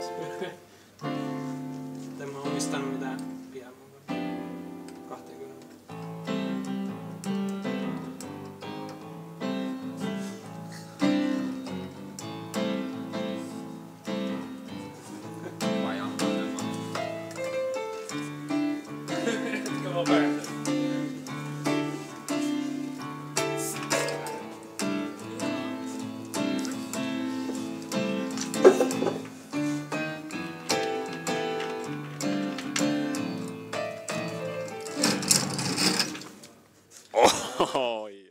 Taas. En mä omistanut mitään pian. 20. Vajaan maailman. Etkö mä おい。